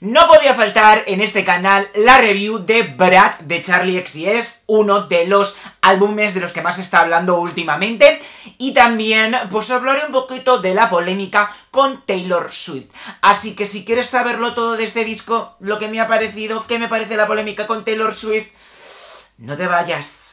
No podía faltar en este canal la review de Brad de Charlie XCX, uno de los álbumes de los que más se está hablando últimamente, y también pues hablaré un poquito de la polémica con Taylor Swift. Así que si quieres saberlo todo de este disco, lo que me ha parecido, qué me parece la polémica con Taylor Swift, no te vayas.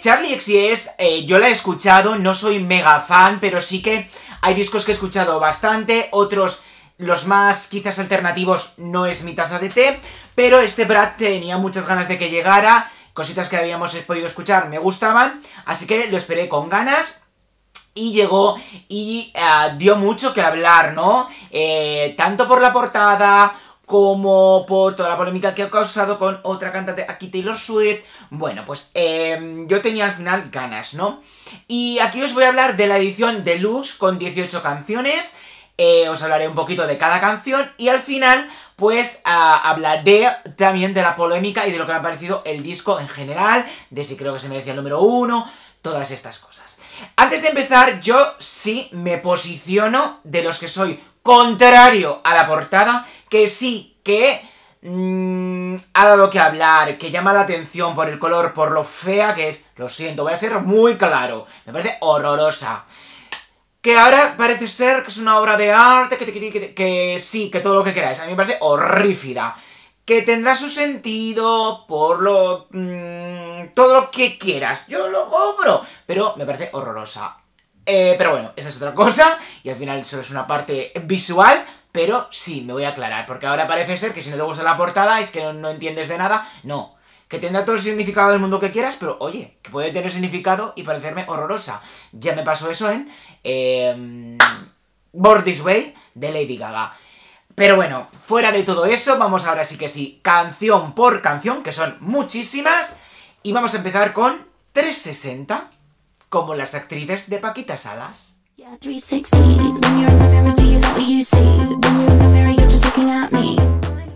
Charlie XCX, eh, yo la he escuchado, no soy mega fan, pero sí que hay discos que he escuchado bastante, otros, los más quizás alternativos, no es mi taza de té, pero este Brad tenía muchas ganas de que llegara, cositas que habíamos podido escuchar me gustaban, así que lo esperé con ganas. Y llegó y eh, dio mucho que hablar, ¿no? Eh, tanto por la portada, como por toda la polémica que ha causado con otra cantante, aquí Taylor Swift. Bueno, pues em, yo tenía al final ganas, ¿no? Y aquí os voy a hablar de la edición deluxe con 18 canciones. Eh, os hablaré un poquito de cada canción y al final pues hablaré también de la polémica y de lo que me ha parecido el disco en general, de si creo que se merecía el número uno, todas estas cosas. Antes de empezar, yo sí me posiciono de los que soy contrario a la portada, que sí, que mm, ha dado que hablar, que llama la atención por el color, por lo fea que es. Lo siento, voy a ser muy claro. Me parece horrorosa. Que ahora parece ser que es una obra de arte, que, que, sí, que todo lo que queráis. A mí me parece horrífida. Que tendrá su sentido por lo... Mm, todo lo que quieras. Yo lo compro. Pero me parece horrorosa. Eh, pero bueno, esa es otra cosa, y al final solo es una parte visual, pero sí, me voy a aclarar, porque ahora parece ser que si no te gusta la portada es que no, entiendes de nada, no. Que tendrá todo el significado del mundo que quieras, pero oye, que puede tener significado y parecerme horrorosa. Ya me pasó eso en... Eh, This Way, de Lady Gaga. Pero bueno, fuera de todo eso, vamos ahora sí que sí, canción por canción, que son muchísimas, y vamos a empezar con 360 como las actrices de Paquita Salas.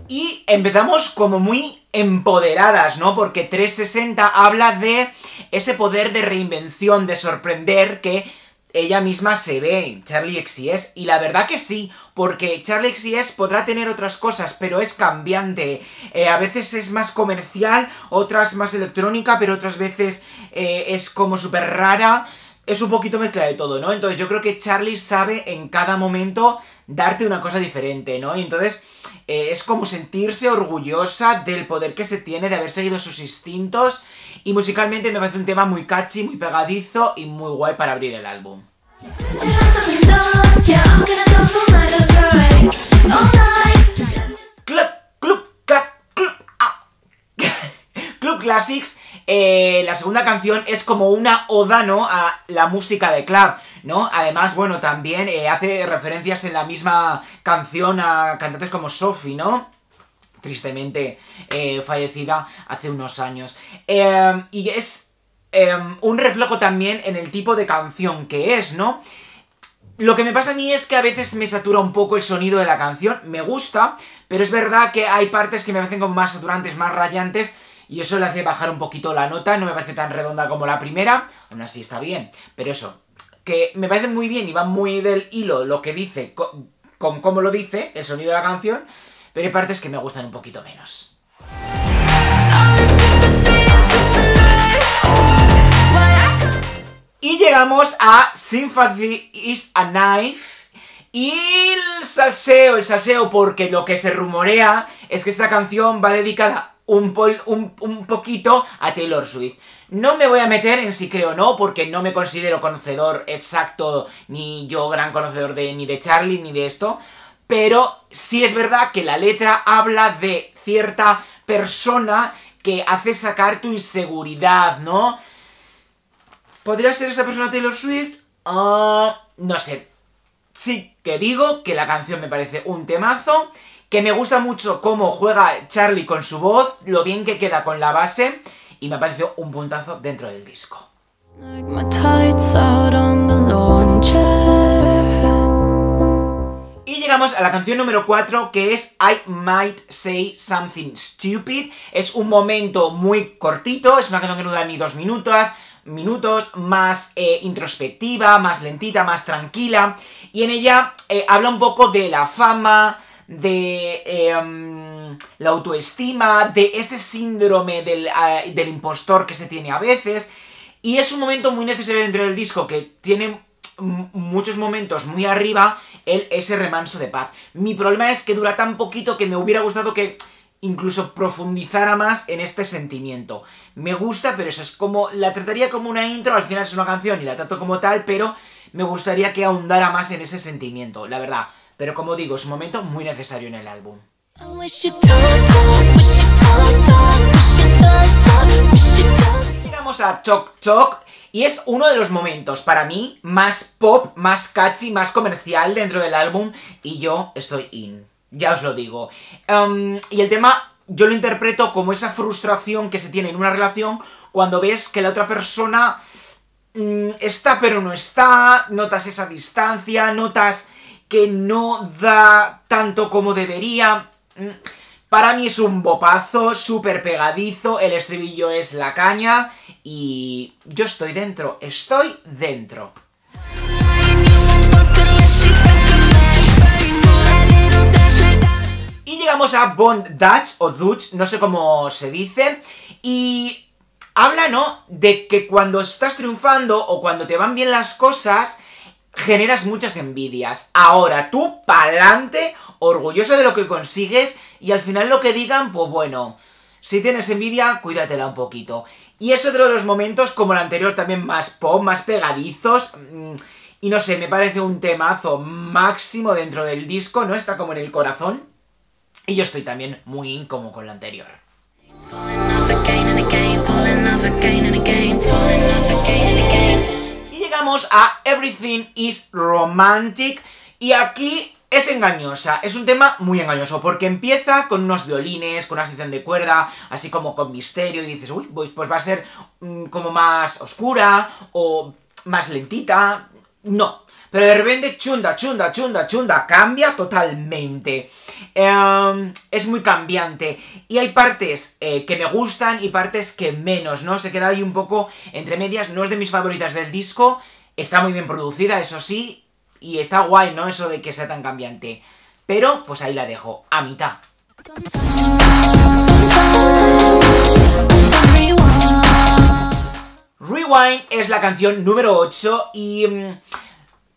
Y empezamos como muy empoderadas, ¿no? Porque 360 habla de ese poder de reinvención, de sorprender que ella misma se ve, Charlie XCS, y la verdad que sí, porque Charlie XCS podrá tener otras cosas, pero es cambiante, eh, a veces es más comercial, otras más electrónica, pero otras veces eh, es como súper rara, es un poquito mezcla de todo, ¿no? Entonces yo creo que Charlie sabe en cada momento darte una cosa diferente, ¿no? Y entonces eh, es como sentirse orgullosa del poder que se tiene, de haber seguido sus instintos, y musicalmente me parece un tema muy catchy, muy pegadizo y muy guay para abrir el álbum. Club, club, club, ah. club Classics eh, la segunda canción es como una oda, ¿no? A la música de club, ¿no? Además, bueno, también eh, hace referencias en la misma canción a cantantes como Sophie, ¿no? Tristemente eh, fallecida hace unos años. Em, y es em, un reflejo también en el tipo de canción que es, ¿no? Lo que me pasa a mí es que a veces me satura un poco el sonido de la canción, me gusta, pero es verdad que hay partes que me parecen como más saturantes, más rayantes, y eso le hace bajar un poquito la nota, no me parece tan redonda como la primera, aún así está bien, pero eso, que me parece muy bien y va muy del hilo lo que dice con, cómo lo dice, el sonido de la canción, pero hay partes que me gustan un poquito menos. Y llegamos a Sympathy is a Knife. Y el salseo, el salseo, porque lo que se rumorea es que esta canción va dedicada un, un, poquito a Taylor Swift. No me voy a meter en si creo o no, porque no me considero conocedor exacto, ni yo gran conocedor de, ni de Charlie, ni de esto. Pero sí es verdad que la letra habla de cierta persona que hace sacar tu inseguridad, ¿no? ¿Podría ser esa persona Taylor Swift? Ah, no sé. Sí que digo que la canción me parece un temazo que me gusta mucho cómo juega Charlie con su voz, lo bien que queda con la base, y me ha parecido un puntazo dentro del disco. Y llegamos a la canción número 4, que es I Might Say Something Stupid. Es un momento muy cortito, es una canción que no da ni dos minutos, minutos, más eh, introspectiva, más lentita, más tranquila. Y en ella eh, habla un poco de la fama, de em, la autoestima, de ese síndrome del, eh, del impostor que se tiene a veces. Y es un momento muy necesario dentro del disco que tiene muchos momentos muy arriba el, ese remanso de paz. Mi problema es que dura tan poquito que me hubiera gustado que incluso profundizara más en este sentimiento. Me gusta, pero eso es como, la trataría como una intro, al final es una canción y la trato como tal, pero me gustaría que ahondara más en ese sentimiento, la verdad. Pero como digo, es un momento muy necesario en el álbum. Llegamos a Choc Choc, y es uno de los momentos, para mí, más pop, más catchy, más comercial dentro del álbum. Y yo estoy in. Ya os lo digo. Um, y el tema, yo lo interpreto como esa frustración que se tiene en una relación cuando ves que la otra persona mm, está pero no está, notas esa distancia, notas que no da tanto como debería. Mm, para mí es un bopazo, súper pegadizo, el estribillo es la caña y yo estoy dentro, estoy dentro. Y llegamos a Bond Dutch o Dutch, no sé cómo se dice, y habla, ¿no? De que cuando estás triunfando o cuando te van bien las cosas, generas muchas envidias. Ahora tú, pa'lante, orgulloso de lo que consigues y al final lo que digan, pues bueno, si tienes envidia, cuídatela un poquito. Y es otro de los momentos, como el anterior, también más pop, más pegadizos. Mm, y no sé, me parece un temazo máximo dentro del disco, ¿no? Está como en el corazón. Y yo estoy también muy incómodo con el anterior. Llegamos a Everything is Romantic. Y aquí es engañosa, es un tema muy engañoso, porque empieza con unos violines, con una sección de cuerda, así como con misterio, y dices, uy, pues, pues va a ser mm, como más oscura, o más lentita, no. Pero de repente, chunda, chunda, chunda, chunda, cambia totalmente. Em, es muy cambiante. Y hay partes eh, que me gustan y partes que menos, ¿no? Se queda ahí un poco entre medias, no es de mis favoritas del disco, está muy bien producida, eso sí, y está guay, ¿no? Eso de que sea tan cambiante. Pero, pues ahí la dejo, a mitad. Rewind es la canción número 8 y... Mm,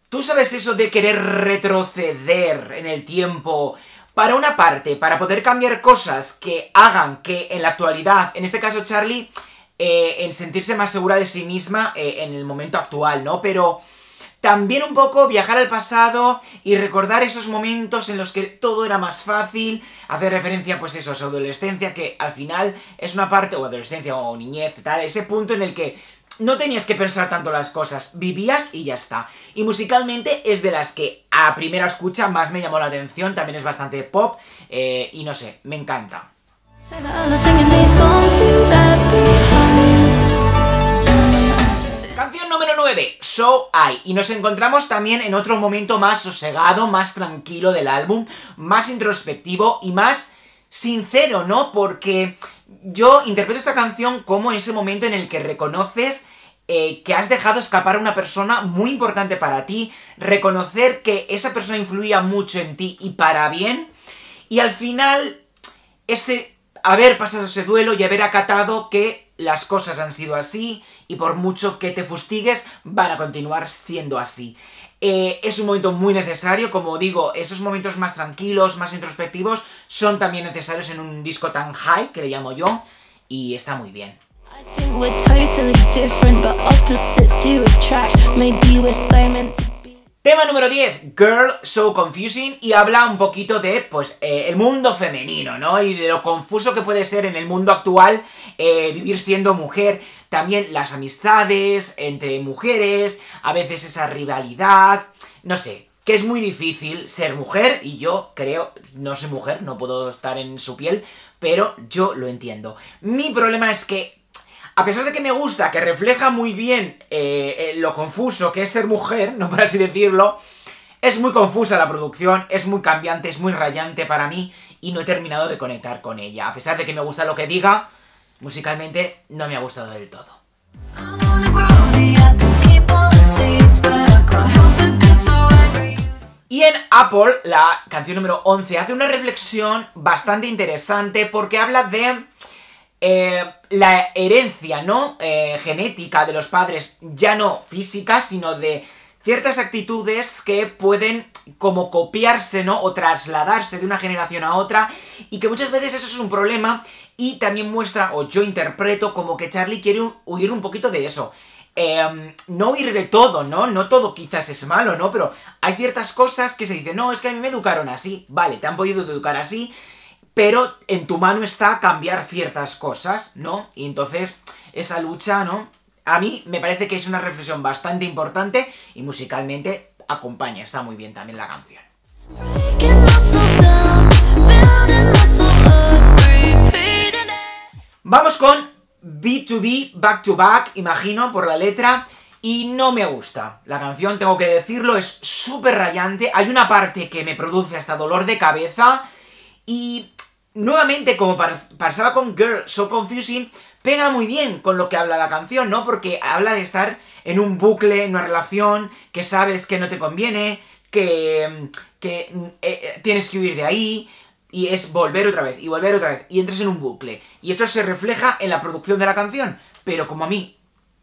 ¿Tú sabes eso de querer retroceder en el tiempo? Para una parte, para poder cambiar cosas que hagan que en la actualidad, en este caso Charlie, eh, en sentirse más segura de sí misma eh, en el momento actual, ¿no? Pero también un poco viajar al pasado y recordar esos momentos en los que todo era más fácil, hacer referencia pues eso, a su adolescencia, que al final es una parte, o adolescencia o niñez, tal, ese punto en el que no tenías que pensar tanto las cosas, vivías y ya está. Y musicalmente es de las que a primera escucha más me llamó la atención, también es bastante pop, eh, y no sé, me encanta. Y nos encontramos también en otro momento más sosegado, más tranquilo del álbum, más introspectivo y más sincero, ¿no? Porque yo interpreto esta canción como ese momento en el que reconoces eh, que has dejado escapar a una persona muy importante para ti, reconocer que esa persona influía mucho en ti y para bien, y al final ese haber pasado ese duelo y haber acatado que las cosas han sido así, y por mucho que te fustigues, van a continuar siendo así. Eh, es un momento muy necesario, como digo, esos momentos más tranquilos, más introspectivos, son también necesarios en un disco tan high, que le llamo yo, y está muy bien. Tema número 10, Girl So Confusing, y habla un poquito de, pues, eh, el mundo femenino, ¿no? Y de lo confuso que puede ser en el mundo actual eh, vivir siendo mujer. También las amistades entre mujeres, a veces esa rivalidad, no sé, que es muy difícil ser mujer, y yo creo, no soy mujer, no puedo estar en su piel, pero yo lo entiendo. Mi problema es que a pesar de que me gusta, que refleja muy bien eh, eh, lo confuso que es ser mujer, no por así decirlo, Es muy confusa la producción, es muy cambiante, es muy rayante para mí y no he terminado de conectar con ella. A pesar de que me gusta lo que diga, musicalmente no me ha gustado del todo. Y en Apple, la canción número 11 hace una reflexión bastante interesante porque habla de eh, la herencia, ¿no? Eh, genética de los padres, ya no física, sino de ciertas actitudes que pueden como copiarse, ¿no? O trasladarse de una generación a otra y que muchas veces eso es un problema y también muestra, o yo interpreto, como que Charlie quiere huir un poquito de eso. Em, no huir de todo, ¿no? No todo quizás es malo, ¿no? Pero hay ciertas cosas que se dicen, no, es que a mí me educaron así. Vale, te han podido educar así, pero en tu mano está cambiar ciertas cosas, ¿no? Y entonces, esa lucha, ¿no? A mí me parece que es una reflexión bastante importante y musicalmente acompaña, está muy bien también la canción. Vamos con B2B, Back to Back, imagino, por la letra, y no me gusta. La canción, tengo que decirlo, es súper rayante, hay una parte que me produce hasta dolor de cabeza, y nuevamente, como pasaba con Girl So Confusing, pega muy bien con lo que habla la canción, ¿no? Porque habla de estar en un bucle, en una relación, que sabes que no te conviene, que, que eh, eh, tienes que huir de ahí, y es volver otra vez, y volver otra vez, y entras en un bucle. Y esto se refleja en la producción de la canción, pero como a mí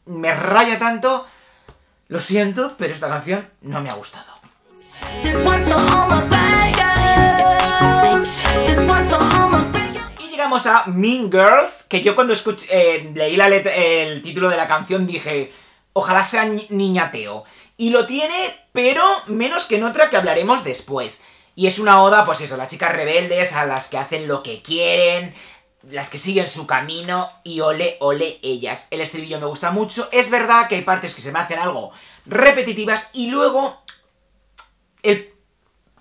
me raya tanto, lo siento, pero esta canción no me ha gustado. Y llegamos a Mean Girls, que yo cuando escuché, eh, leí la el título de la canción dije, ojalá sea niñateo. Y lo tiene, pero menos que en otra que hablaremos después. Y es una oda, pues eso, las chicas rebeldes, a las que hacen lo que quieren, las que siguen su camino y ole, ole ellas. El estribillo me gusta mucho. Es verdad que hay partes que se me hacen algo repetitivas y luego el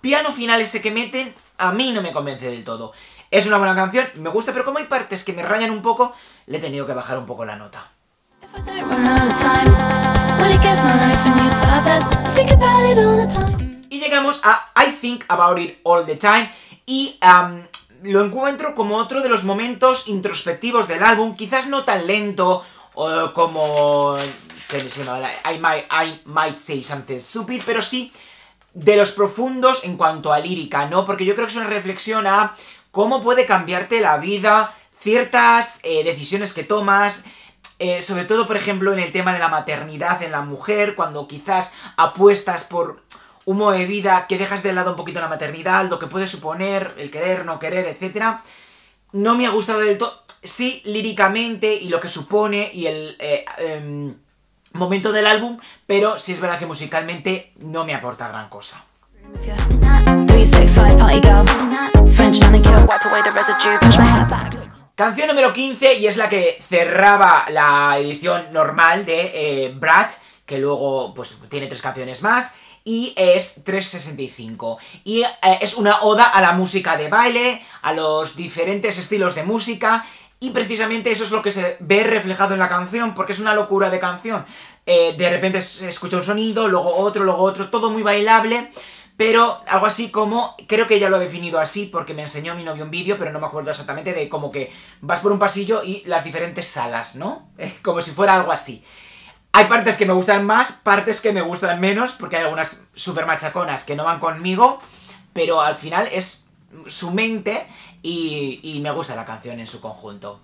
piano final ese que meten a mí no me convence del todo. Es una buena canción, me gusta, pero como hay partes que me rayan un poco, le he tenido que bajar un poco la nota llegamos a I Think About It All the Time y lo encuentro como otro de los momentos introspectivos del álbum, quizás no tan lento como I might, I might Say Something Stupid, pero sí de los profundos en cuanto a lírica, ¿no? Porque yo creo que es una reflexión a cómo puede cambiarte la vida, ciertas eh, decisiones que tomas, eh, sobre todo, por ejemplo, en el tema de la maternidad en la mujer, cuando quizás apuestas por modo de vida que dejas de lado un poquito la maternidad, lo que puede suponer, el querer, no querer, etc. No me ha gustado del todo. Sí, líricamente y lo que supone y el eh, em, momento del álbum, pero sí es verdad que musicalmente no me aporta gran cosa. Canción número 15 y es la que cerraba la edición normal de eh, Brad, que luego pues tiene tres canciones más y es 365. Y eh, es una oda a la música de baile, a los diferentes estilos de música, y precisamente eso es lo que se ve reflejado en la canción, porque es una locura de canción. Eh, de repente se escucha un sonido, luego otro, luego otro, todo muy bailable, pero algo así como, creo que ella lo ha definido así, porque me enseñó mi novio un vídeo, pero no me acuerdo exactamente de como que vas por un pasillo y las diferentes salas, ¿no? como si fuera algo así. Hay partes que me gustan más, partes que me gustan menos, porque hay algunas super machaconas que no van conmigo, pero al final es su mente y, me gusta la canción en su conjunto.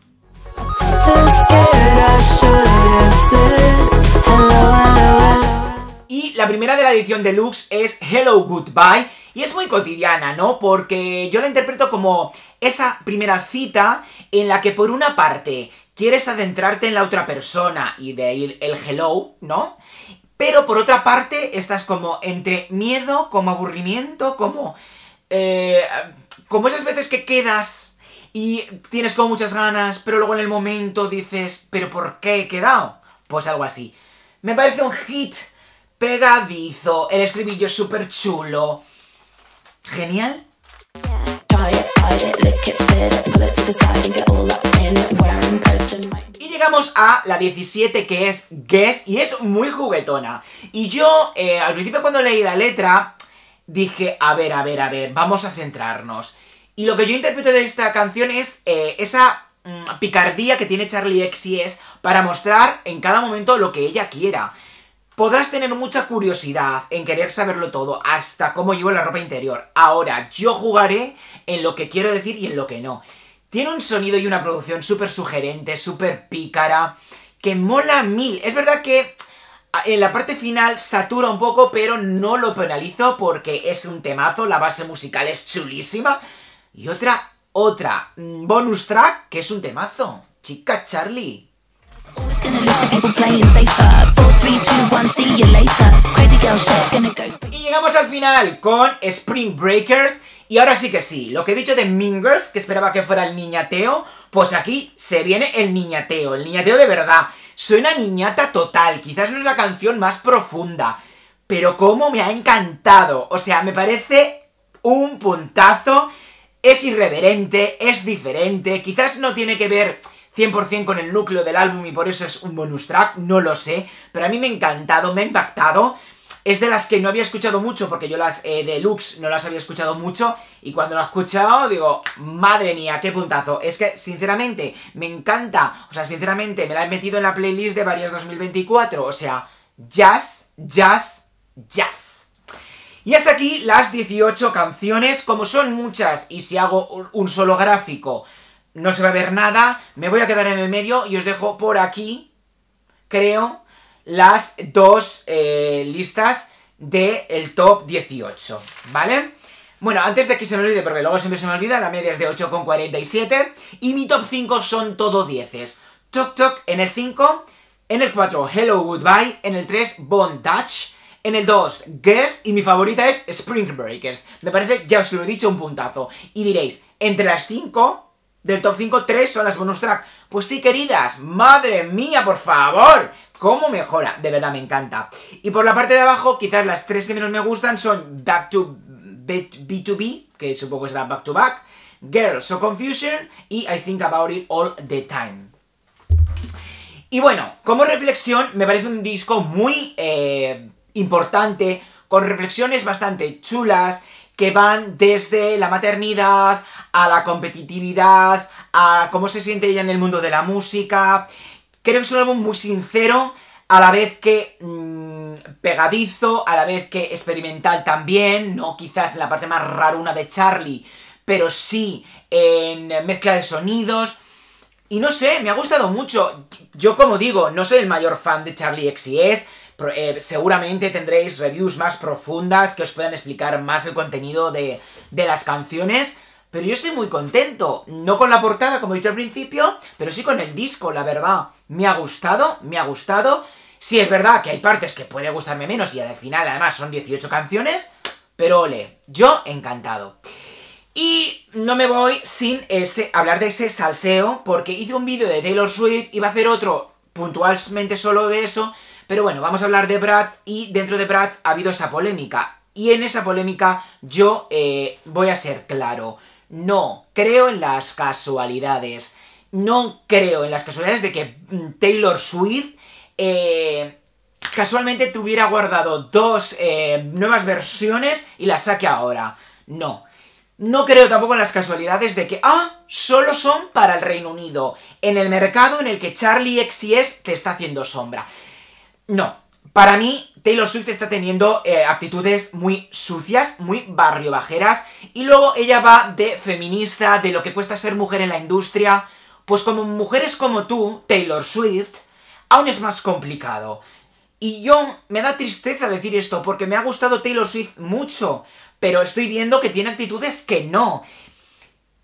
Y la primera de la edición deluxe es Hello Goodbye, y es muy cotidiana, ¿no? Porque yo la interpreto como esa primera cita en la que por una parte quieres adentrarte en la otra persona y de ahí el hello, ¿no? Pero por otra parte estás como entre miedo, como aburrimiento, como... Eh, como esas veces que quedas y tienes como muchas ganas, pero luego en el momento dices, ¿pero por qué he quedado? Pues algo así. Me parece un hit pegadizo, el estribillo es súper chulo. Genial. Y llegamos a la 17 que es Guess y es muy juguetona. Y yo, eh, al principio cuando leí la letra, dije, a ver, a ver, a ver, vamos a centrarnos. Y lo que yo interpreto de esta canción es eh, esa mm, picardía que tiene Charlie XCX para mostrar en cada momento lo que ella quiera. Podrás tener mucha curiosidad en querer saberlo todo, hasta cómo llevo la ropa interior. Ahora, yo jugaré en lo que quiero decir y en lo que no. Tiene un sonido y una producción súper sugerente, súper pícara, que mola mil. Es verdad que en la parte final satura un poco, pero no lo penalizo porque es un temazo, la base musical es chulísima. Y otra, otra, mm, bonus track, que es un temazo. Chica Charlie. Y llegamos al final con Spring Breakers. Y ahora sí que sí, lo que he dicho de Mingers, que esperaba que fuera el niñateo, pues aquí se viene el niñateo, el niñateo de verdad. Suena niñata total, quizás no es la canción más profunda, pero cómo me ha encantado. O sea, me parece un puntazo, es irreverente, es diferente, quizás no tiene que ver 100% con el núcleo del álbum y por eso es un bonus track, no lo sé, pero a mí me ha encantado, me ha impactado. Es de las que no había escuchado mucho, porque yo las eh, deluxe no las había escuchado mucho, y cuando lo he escuchado digo, madre mía, qué puntazo. Es que, sinceramente, me encanta, o sea, sinceramente, me la he metido en la playlist de varias 2024, o sea, jazz, jazz, jazz. Y hasta aquí las 18 canciones, como son muchas, y si hago un solo gráfico, no se va a ver nada, me voy a quedar en el medio y os dejo por aquí, creo, las dos eh, listas del top 18, ¿vale? Bueno, antes de que se me olvide, porque luego siempre se me olvida, la media es de 8,47 y mi top 5 son todo 10. Tok Tok en el 5, en el 4 Hello Goodbye, en el 3 Bond Touch, en el 2 Guess y mi favorita es Spring Breakers. Me parece, ya os lo he dicho, un puntazo. Y diréis, entre las 5 del top 5, 3 son las bonus track. Pues sí, queridas, madre mía, por favor. ¿Cómo mejora? De verdad, me encanta. Y por la parte de abajo, quizás las tres que menos me gustan son Back to B2B, que supongo será Back to Back, Girl, So Confusion y I Think About It All the Time. Y bueno, como reflexión, me parece un disco muy eh, importante, con reflexiones bastante chulas, que van desde la maternidad a la competitividad, a cómo se siente ella en el mundo de la música. Creo que es un álbum muy sincero, a la vez que mm, pegadizo, a la vez que experimental también, no quizás en la parte más raruna de Charlie, pero sí en mezcla de sonidos. Y no sé, me ha gustado mucho. Yo, como digo, no soy el mayor fan de Charlie XCS, eh, seguramente tendréis reviews más profundas que os puedan explicar más el contenido de, de las canciones. Pero yo estoy muy contento, no con la portada como he dicho al principio, pero sí con el disco, la verdad. Me ha gustado, me ha gustado. Sí es verdad que hay partes que puede gustarme menos y al final además son 18 canciones, pero ole, yo encantado. Y no me voy sin ese, hablar de ese salseo, porque hice un vídeo de Taylor Swift, iba a hacer otro puntualmente solo de eso, pero bueno, vamos a hablar de Brad y dentro de Brad ha habido esa polémica. Y en esa polémica yo eh, voy a ser claro. No, creo en las casualidades. No creo en las casualidades de que mm, Taylor Swift eh, casualmente tuviera guardado dos eh, nuevas versiones y las saque ahora. No. No creo tampoco en las casualidades de que, ah, solo son para el Reino Unido, en el mercado en el que Charlie XCS te está haciendo sombra. No. Para mí, Taylor Swift está teniendo eh, actitudes muy sucias, muy barrio bajeras, y luego ella va de feminista, de lo que cuesta ser mujer en la industria. Pues como mujeres como tú, Taylor Swift, aún es más complicado. Y yo me da tristeza decir esto, porque me ha gustado Taylor Swift mucho, pero estoy viendo que tiene actitudes que no.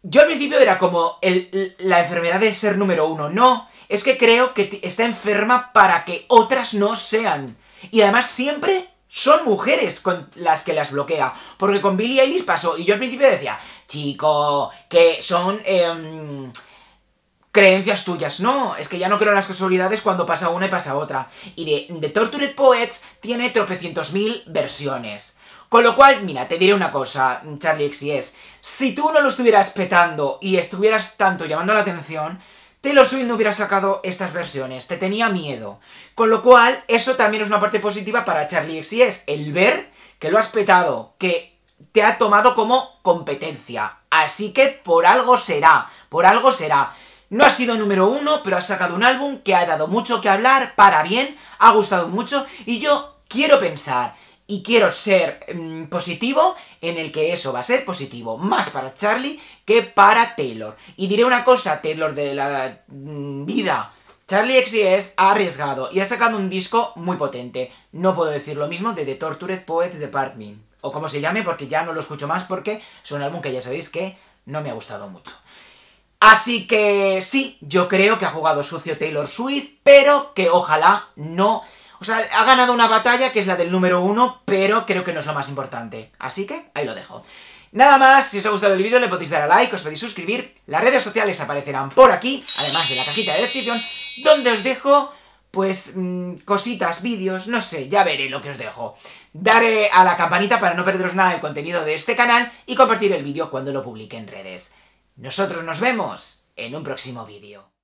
Yo al principio era como la enfermedad de ser número uno. No, es que creo que está enferma para que otras no sean. Y además siempre son mujeres con las que las bloquea. Porque con Billie Eilish pasó, y yo al principio decía, chico, que son... Em, creencias tuyas. No, es que ya no creo en las casualidades cuando pasa una y pasa otra. Y de, Tortured Poets tiene tropecientos mil versiones. Con lo cual, mira, te diré una cosa, Charlie XCS. Si tú no lo estuvieras petando y estuvieras tanto llamando la atención, Taylor Swift no hubiera sacado estas versiones, te tenía miedo. Con lo cual, eso también es una parte positiva para Charlie XCS, el ver que lo has petado, que te ha tomado como competencia. Así que por algo será, por algo será. No ha sido número uno, pero ha sacado un álbum que ha dado mucho que hablar, para bien, ha gustado mucho, y yo quiero pensar y quiero ser mm, positivo en el que eso va a ser positivo, más para Charlie que para Taylor. Y diré una cosa, Taylor de la mm, vida, Charlie XCX ha arriesgado y ha sacado un disco muy potente. No puedo decir lo mismo de The Tortured Poets Department, o como se llame, porque ya no lo escucho más porque es un álbum que ya sabéis que no me ha gustado mucho. Así que sí, yo creo que ha jugado sucio Taylor Swift, pero que ojalá no o sea, ha ganado una batalla que es la del número uno, pero creo que no es lo más importante. Así que ahí lo dejo. Nada más, si os ha gustado el vídeo le podéis dar a like, os podéis suscribir, las redes sociales aparecerán por aquí, además de la cajita de descripción, donde os dejo, pues, mm, cositas, vídeos, no sé, ya veré lo que os dejo. Daré a la campanita para no perderos nada del contenido de este canal y compartir el vídeo cuando lo publique en redes. Nosotros nos vemos en un próximo vídeo.